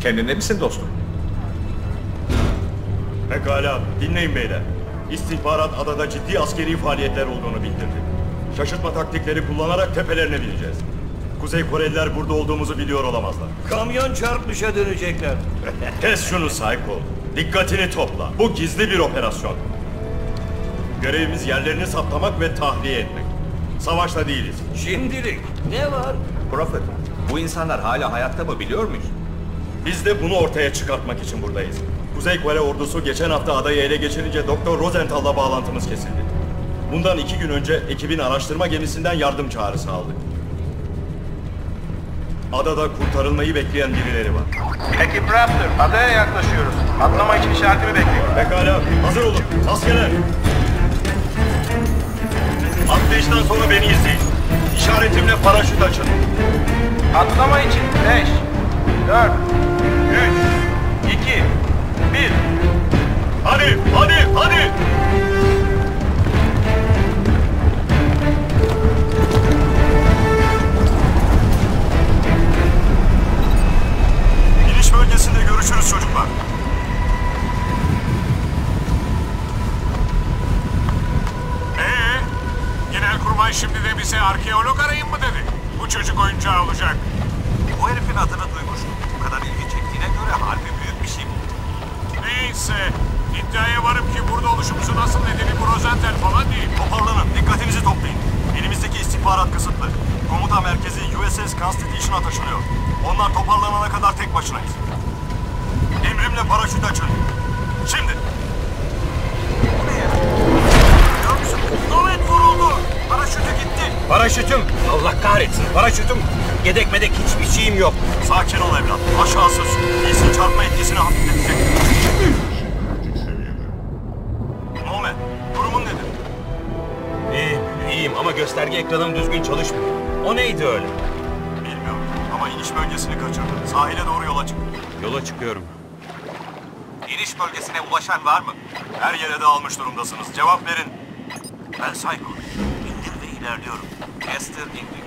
kendinde misin dostum? Pekala, dinleyin beyler. İstihbarat adada ciddi askeri faaliyetler olduğunu bildirdi. Şaşırtma taktikleri kullanarak tepelerine bineceğiz. Kuzey Koreliler burada olduğumuzu biliyor olamazlar. Kamyon çarpmışa dönecekler. Kes şunu Psycho. Dikkatini topla. Bu gizli bir operasyon. Görevimiz yerlerini saptamak ve tahliye etmek. Savaşta değiliz. Şimdilik ne var? Prophet, bu insanlar hala hayatta mı biliyor muyuz? Biz de bunu ortaya çıkartmak için buradayız. Kuzey Kore ordusu geçen hafta adayı ele geçirince Doktor Rosenthal'la bağlantımız kesildi. Bundan iki gün önce ekibin araştırma gemisinden yardım çağrısı aldık. Adada kurtarılmayı bekleyen birileri var. Ekip Raptor. Adaya yaklaşıyoruz. Atlama için işaretimi bekleyin. Pekala, hazır olun. Maskeler. Atlayıştan sonra beni izleyin. İşaretimle paraşüt açın. Atlama için 5, 4, 3, 2, 1. Hadi, hadi, hadi! İniş bölgesinde görüşürüz çocuklar. Ee, Genelkurmay şimdi de bize arkeolog arayın mı dedi? Bu çocuk oyuncağı olacak. Bu herifin adını duymuştum. Bu kadar ilgi göre harbi büyük bir şey bu. Neyse, iddiaya varım ki burada oluşumuzun asıl nedeni bu Rosenthal falan değil. Toparlanın, dikkatinizi toplayın. Elimizdeki istihbarat kısıtlı. Komuta merkezi USS Constitution'a taşınıyor. Onlar toparlanana kadar tek başınayız. Emrimle paraşüt açın. Şimdi. Nomet vuruldu. Paraşütü gitti. Paraşütüm. Allah kahretsin. Paraşütüm. Yedek medek hiçbir şeyim yok. Sakin ol evlat. Aşağısı su. İyisin çarpma etkisini hafifletecek. Nomet, durumun nedir? İyiyim, iyiyim ama gösterge ekranım düzgün çalışmıyor. O neydi öyle? Bilmiyorum ama iniş bölgesini kaçırdı. Sahile doğru yola çık. Yola çıkıyorum. İniş bölgesine ulaşan var mı? Her yere dağılmış durumdasınız. Cevap verin. Ben Psycho. İlerliyorum. Esther indi.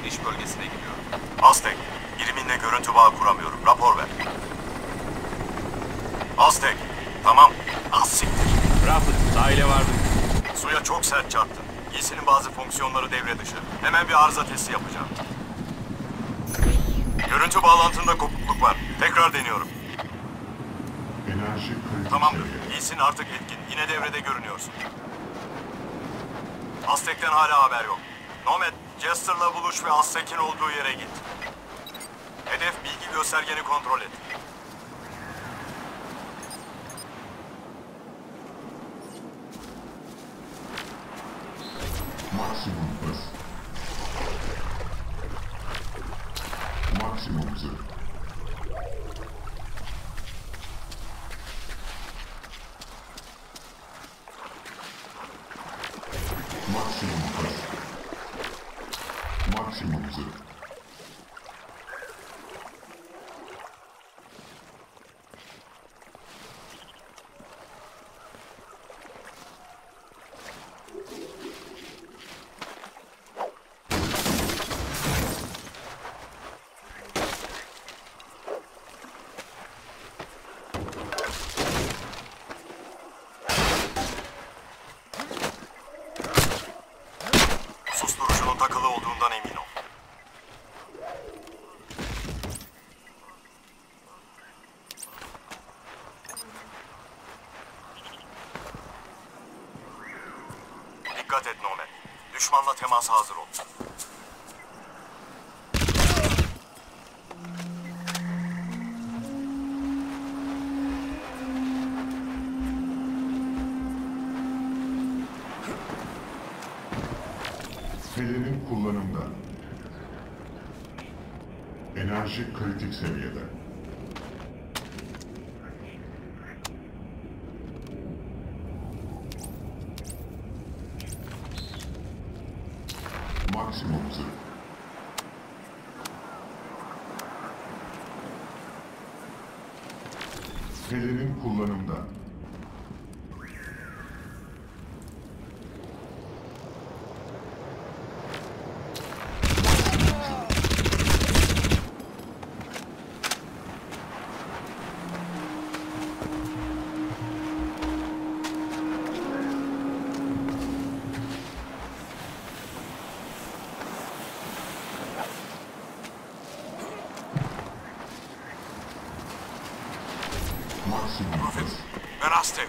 İniş bölgesine gidiyorum. Aztek, biriminle görüntü bağı kuramıyorum. Rapor ver. Aztek, tamam. Az siktir. Rafet, sahile vardım. Suya çok sert çarptın. Giysinin bazı fonksiyonları devre dışı. Hemen bir arıza testi yapacağım. Görüntü bağlantında kopukluk var. Tekrar deniyorum. Tamamdır. Giysin artık etkin. Yine devrede görünüyorsun. Aztek'ten hala haber yok. Nomad, Jester'la buluş ve Aztek'in olduğu yere git. Hedef bilgi göstergeni kontrol et. Maksimum hız. Maksimum hızı. olduğundan emin ol. Dikkat et Nomad. Düşmanla temasa hazır ol. Pelerin kullanımda. Enerji kritik seviyede. Maksimum hızı. Pelerin kullanımda. Maksimum hız. Ben Aztek.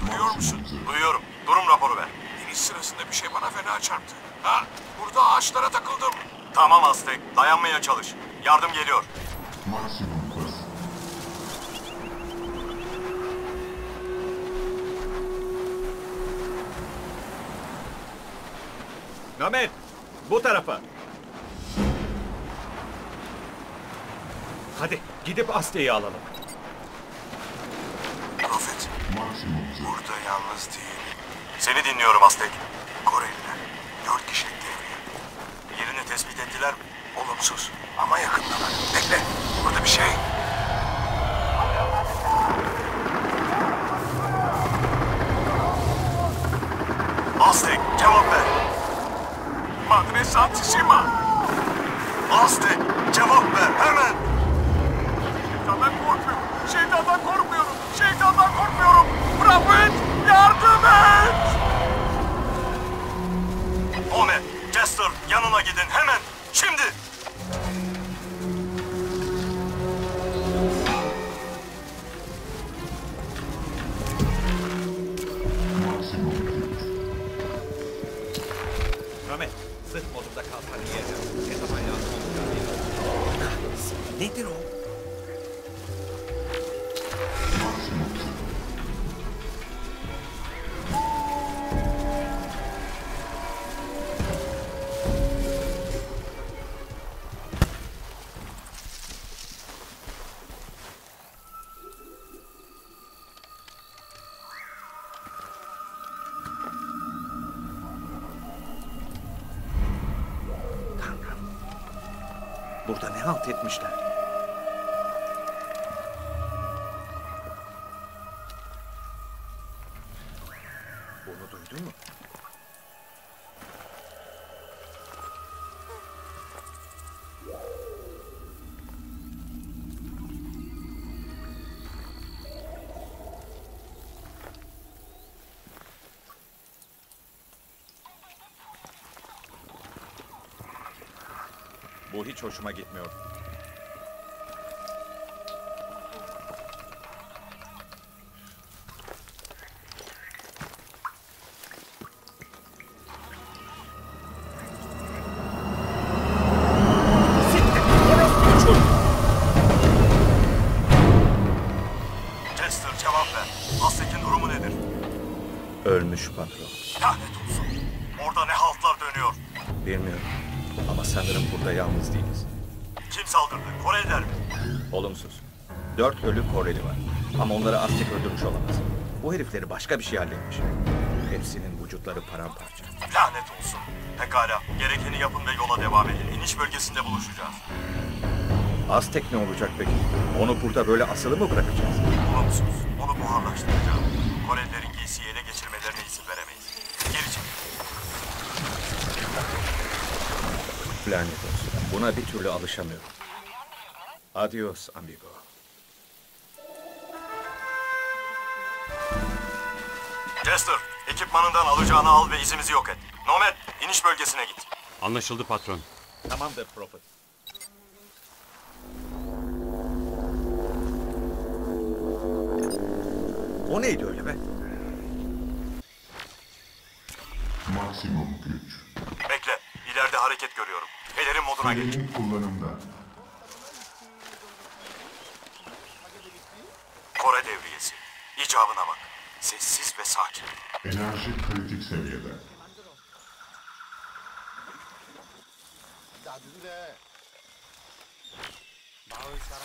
Duyuyor musun? Maksimum hızı. Duyuyorum. Durum raporu ver. Deniz sırasında bir şey bana fena çarptı. Ha, burada ağaçlara takıldım. Tamam Aztek. Dayanmaya çalış. Yardım geliyor. Maksimum hız. Namet, bu tarafa. Hadi gidip Aste'yi alalım. Hız. burada yalnız değil. Seni dinliyorum Aztek. Koreliler. Dört kişilik devriye. Yerini tespit ettiler mi? Olumsuz ama yakındalar. Bekle, burada bir şey. Aztek cevap ver. Madre Santissima. Aztek cevap ver hemen. Şeytandan korkmuyorum. Şeytandan korkmuyorum. Şeytandan korkmuyorum. Profet, yardım et. Omen, Jester yanına Tanrım. Burada ne halt etmişler? Hiç hoşuma gitmiyor. Jester cevap ver. Aztek'in durumu nedir? Ölmüş patron. Lanet olsun. Orada ne haltlar dönüyor. Bilmiyorum. Ama sanırım burada yalnız değiliz. Kim saldırdı? Koreliler mi? Olumsuz. Dört ölü Koreli var. Ama onları Aztek öldürmüş olamaz. Bu herifleri başka bir şey halletmiş. Hepsinin vücutları paramparça. Lanet olsun. Pekala. Gerekeni yapın ve yola devam edin. İniş bölgesinde buluşacağız. Aztek ne olacak peki? Onu burada böyle asılı mı bırakacağız? Olumsuz. Onu buharlaştıracağım. Korelilerin giysiyi ele geçirmelerine Lanet olsun. Buna bir türlü alışamıyorum. Adios amigo. Jester, ekipmanından alacağını al ve izimizi yok et. Nomad, iniş bölgesine git. Anlaşıldı patron. Tamamdır Prophet. O neydi öyle be? Maksimum güç Bekle. İleride hareket görüyorum. Pelerin moduna geç. Pelerin kullanımda. Kore devriyesi. İcabına bak. Sessiz ve sakin. Enerji kritik seviyede.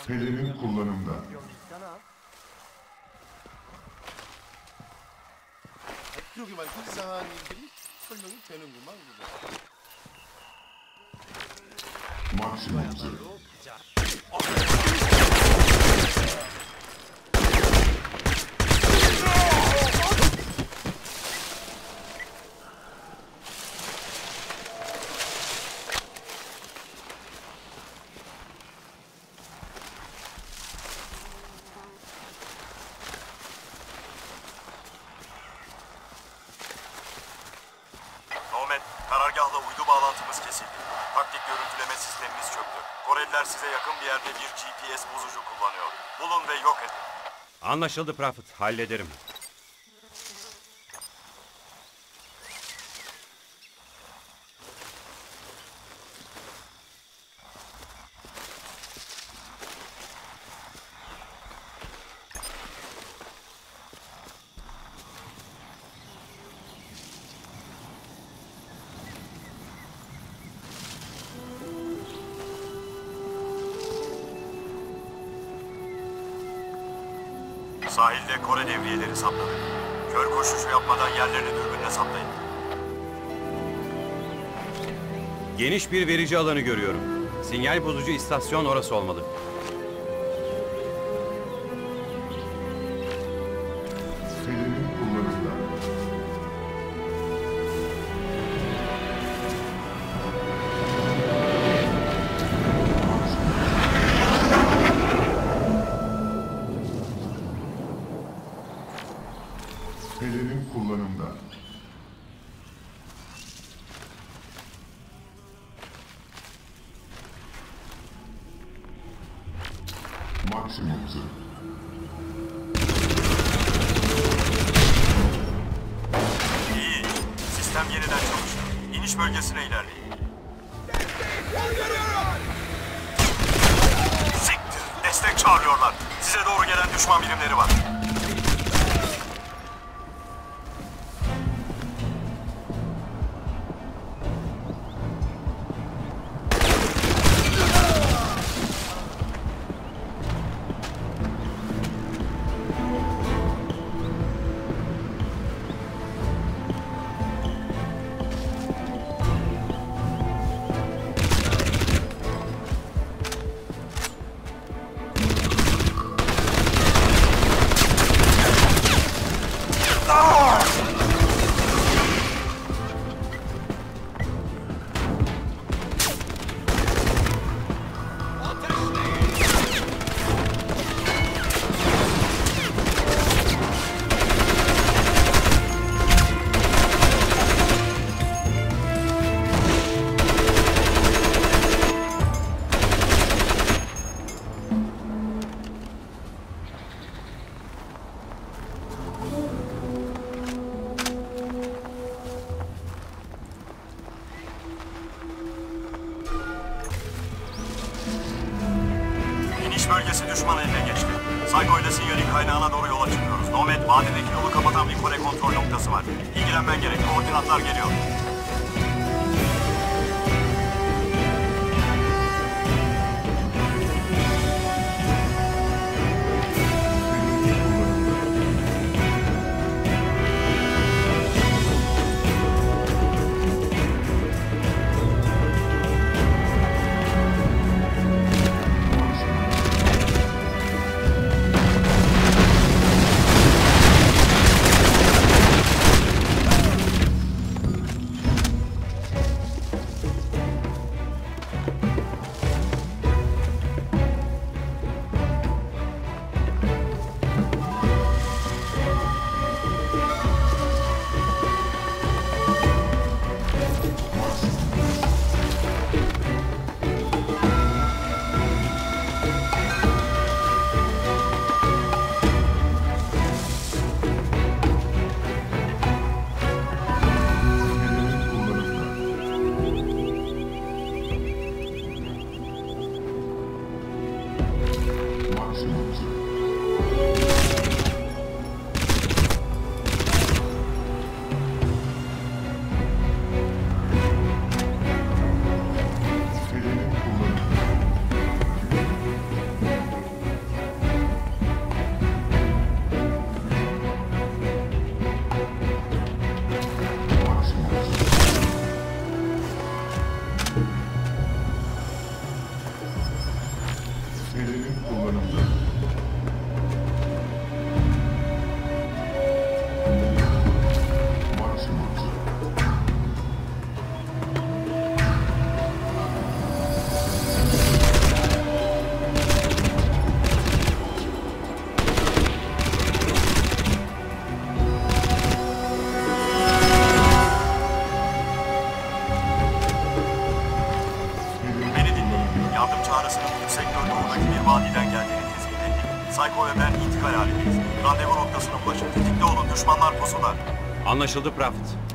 Pelerin kullanımda. 여기만 이상한 일들이 설명이 되는구만 그거. Maksimum zırh. Nomet, karargahla uydu bağlantımız kesildi. Taktik görüntüleme sistemimiz çöktü. Koreliler size yakın bir yerde bir GPS bozucu kullanıyor. Bulun ve yok edin. Anlaşıldı Prophet. Hallederim. Bir verici alanı görüyorum. Sinyal bozucu istasyon orası olmalı. Maksimum zırh. İyi. Sistem yeniden çalışıyor. İniş bölgesine ilerleyin. Siktir. Destek çağırıyorlar. Size doğru gelen düşman birimleri var. skłonność do.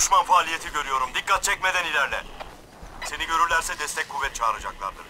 düşman faaliyeti görüyorum. Dikkat çekmeden ilerle. Seni görürlerse destek kuvvet çağıracaklardır.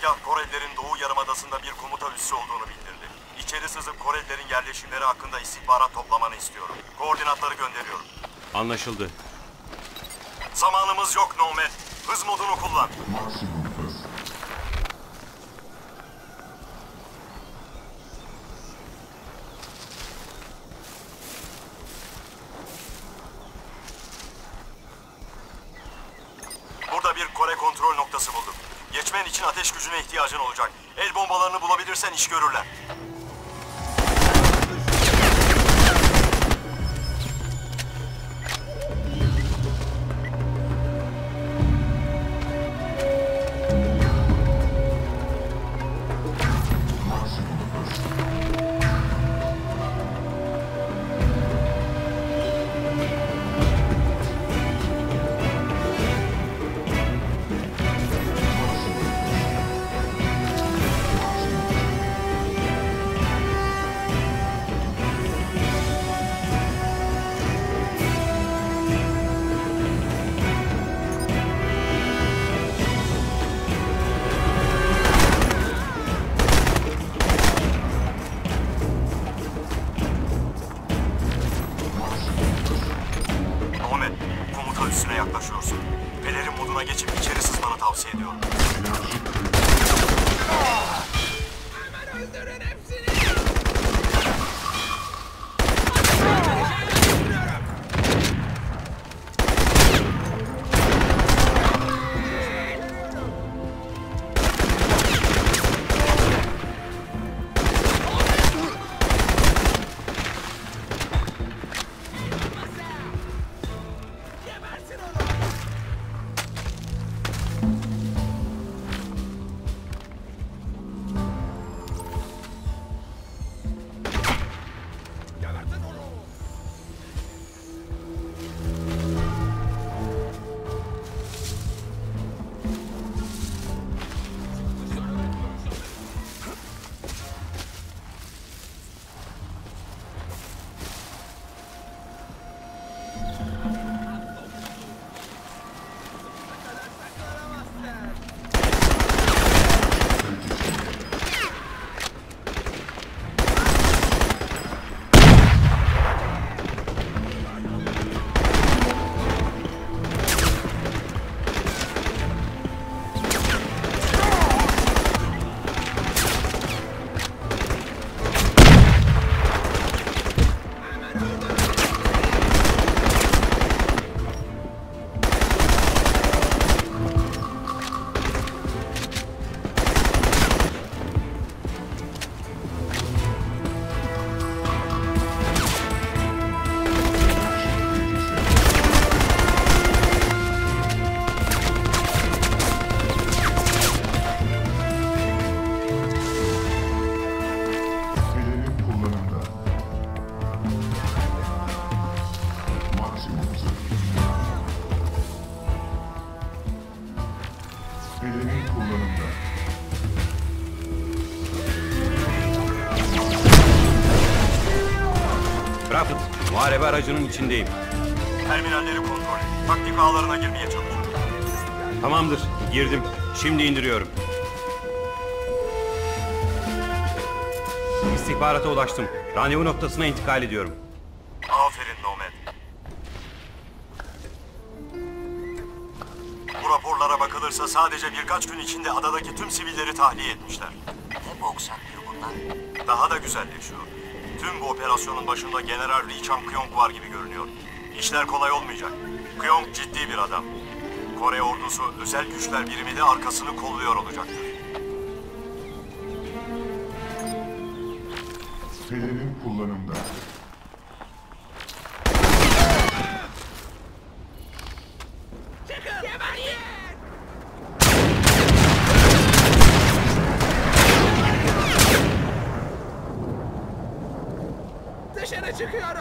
Karargah Korelilerin Doğu Yarımadası'nda bir komuta üssü olduğunu bildirdi. İçeri sızıp Korelilerin yerleşimleri hakkında istihbarat toplamanı istiyorum. Koordinatları gönderiyorum. Anlaşıldı. Zamanımız yok Nomad. Hız modunu kullan. İş görürler. Aracının içindeyim. Terminalleri kontrol et. Taktik ağlarına girmeye çalış. Tamamdır, girdim. Şimdi indiriyorum. İstihbarata ulaştım. Randevu noktasına intikal ediyorum. Aferin Nomad. Bu raporlara bakılırsa sadece birkaç gün içinde adadaki tüm sivilleri tahliye etmişler. Ne bok saklıyor bunlar? Daha da güzelleşiyor. Tüm bu operasyonun başında General Lee Chang-kyong var gibi görünüyor. İşler kolay olmayacak. Kyong ciddi bir adam. Kore ordusu özel güçler birimi de arkasını kolluyor olacaktır. Pelerin kullanımda. Dışarı çıkıyorum.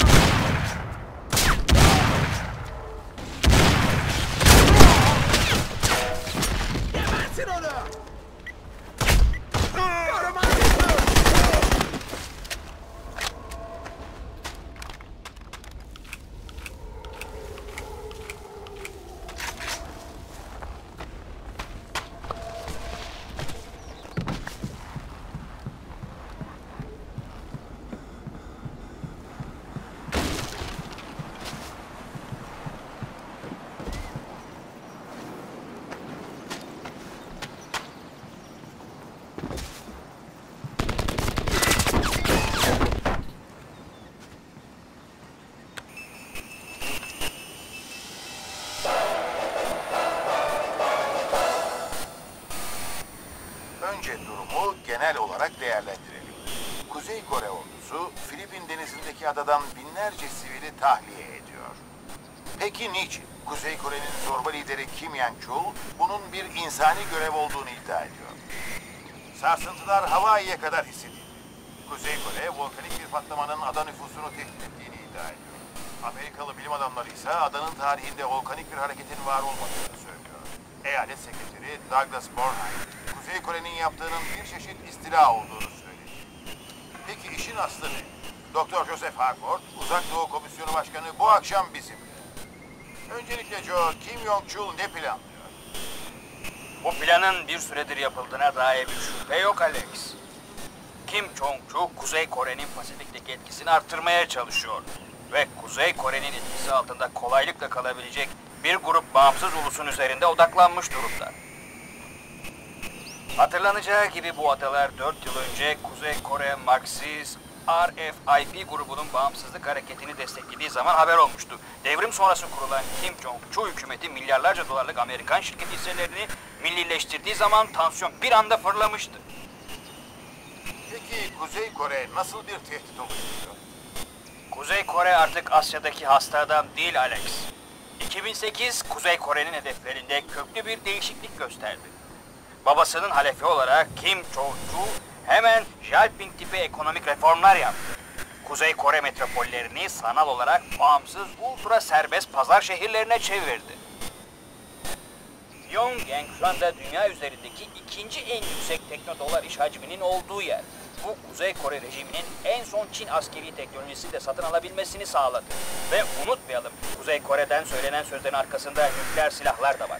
Olarak değerlendirelim. Kuzey Kore ordusu Filipin denizindeki adadan binlerce sivili tahliye ediyor. Peki niçin? Kuzey Kore'nin zorba lideri Kim Yang-chul bunun bir insani görev olduğunu iddia ediyor. Sarsıntılar Hawaii'ye kadar hissedildi. Kuzey Kore volkanik bir patlamanın ada nüfusunu tehdit ettiğini iddia ediyor. Amerikalı bilim adamları ise adanın tarihinde volkanik bir hareketin var olmadığını söylüyor. Eyalet sekreteri Douglas Bornheim, Kuzey Kore'nin yaptığının bir çeşit istila olduğunu söyledi. Peki işin aslı ne? Dr. Joseph Harford, Uzak Doğu Komisyonu Başkanı bu akşam bizimle. Öncelikle Joe, Kim Jong-chul ne planlıyor? Bu planın bir süredir yapıldığına dair bir şüphe yok Alex. Kim Jong-chul Kuzey Kore'nin Pasifik'teki etkisini arttırmaya çalışıyor. Ve Kuzey Kore'nin etkisi altında kolaylıkla kalabilecek bir grup bağımsız ulusun üzerinde odaklanmış durumda. Hatırlanacağı gibi bu adalar 4 yıl önce Kuzey Kore Marksist RFIP grubunun bağımsızlık hareketini desteklediği zaman haber olmuştu. Devrim sonrası kurulan Kim Jong-chul hükümeti milyarlarca dolarlık Amerikan şirket hisselerini millileştirdiği zaman tansiyon bir anda fırlamıştı. Peki Kuzey Kore nasıl bir tehdit oluşturuyor? Kuzey Kore artık Asya'daki hasta adam değil Alex. 2008 Kuzey Kore'nin hedeflerinde köklü bir değişiklik gösterdi. Babasının halefi olarak Kim Jong-chul hemen Jalping tipi ekonomik reformlar yaptı. Kuzey Kore metropollerini sanal olarak bağımsız ultra serbest pazar şehirlerine çevirdi. Pyongyang şu anda dünya üzerindeki ikinci en yüksek teknodolar iş hacminin olduğu yer. Bu Kuzey Kore rejiminin en son Çin askeri teknolojisi de satın alabilmesini sağladı. Ve unutmayalım Kuzey Kore'den söylenen sözlerin arkasında nükleer silahlar da var.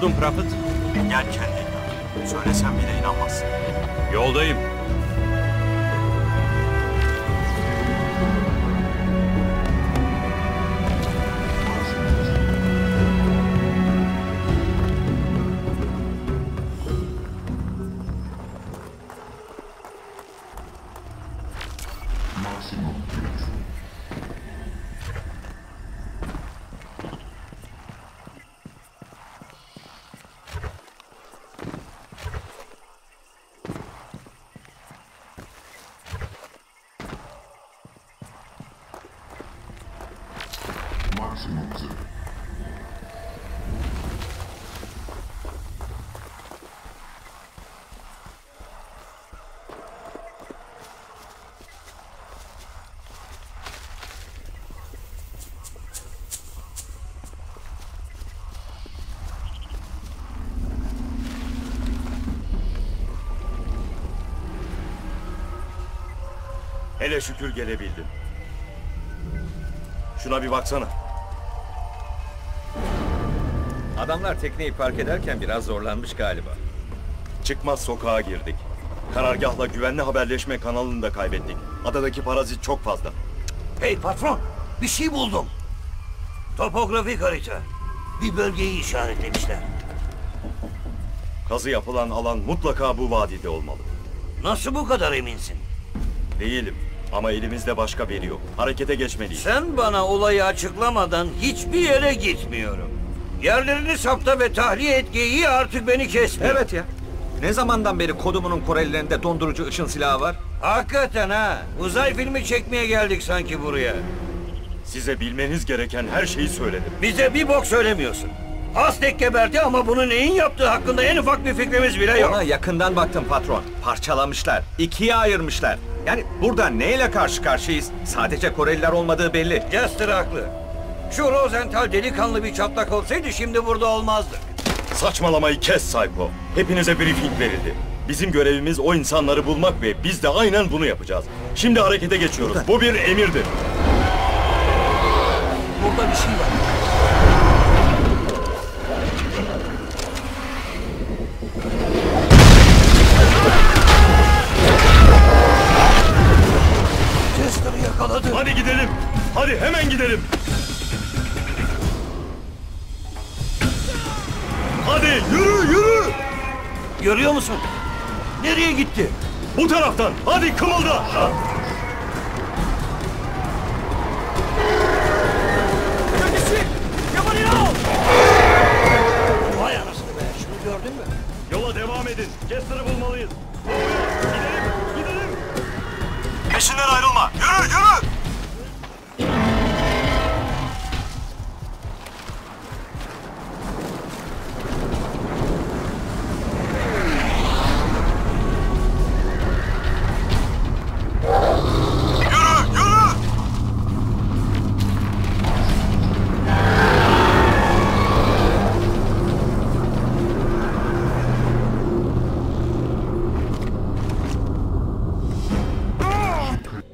Buldun Prophet? Gel kendin gör. Söylesem bile inanmazsın. Yoldayım. Hele şükür gelebildim. Şuna bir baksana. Adamlar tekneyi park ederken biraz zorlanmış galiba. Çıkmaz sokağa girdik. Karargahla güvenli haberleşme kanalını da kaybettik. Adadaki parazit çok fazla. Hey patron, bir şey buldum. Topografik harita. Bir bölgeyi işaretlemişler. Kazı yapılan alan mutlaka bu vadide olmalı. Nasıl bu kadar eminsin? Değilim. Ama elimizde başka veri yok. Harekete geçmeliyiz. Sen bana olayı açıklamadan hiçbir yere gitmiyorum. Yerlerini sapta ve tahliye et geyiği artık beni kesmiyor. Evet ya. Ne zamandan beri kodumunun Korelilerinde dondurucu ışın silahı var? Hakikaten ha. Uzay filmi çekmeye geldik sanki buraya. Size bilmeniz gereken her şeyi söyledim. Bize bir bok söylemiyorsun. Aztek geberdi ama bunu neyin yaptığı hakkında en ufak bir fikrimiz bile yok. Ona yakından baktım patron. Parçalamışlar. ikiye ayırmışlar. Yani burada neyle karşı karşıyayız? Sadece Koreliler olmadığı belli. Jester haklı. Şu Rosenthal delikanlı bir çatlak olsaydı şimdi burada olmazdık. Saçmalamayı kes Psycho. Hepinize briefing verildi. Bizim görevimiz o insanları bulmak ve biz de aynen bunu yapacağız. Şimdi harekete geçiyoruz. Bu bir emirdir. Burada bir şey var.